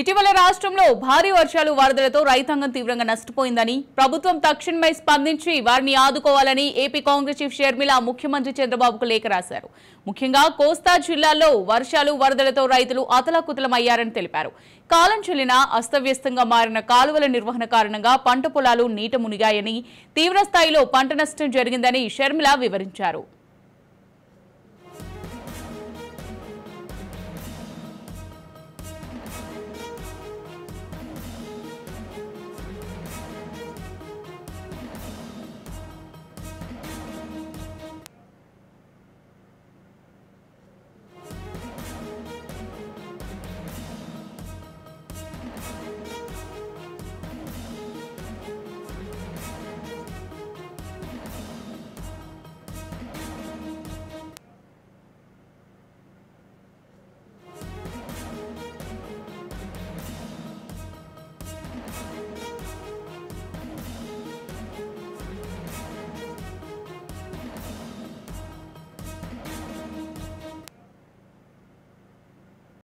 ఇటీవల రాష్ట్రంలో భారీ వర్షాలు వరదలతో రైతాంగం తీవ్రంగా నష్టపోయిందని ప్రభుత్వం తక్షణమే స్పందించి వారిని ఆదుకోవాలని ఏపీ కాంగ్రెస్ చీఫ్ షర్మిల ముఖ్యమంత్రి చంద్రబాబుకు లేఖ రాశారు. ముఖ్యంగా కోస్తా జిల్లాలో వర్షాలు వరదలతో రైతులు అతలాకుతలమయ్యారని తెలిపారు. కాలం చెల్లిన అస్తవ్యస్తంగా మారిన కాలువల నిర్వహణ కారణంగా పంట పొలాలు నీట మునిగాయని తీవ్ర స్థాయిలో పంట నష్టం జరిగిందని షర్మిల వివరించారు.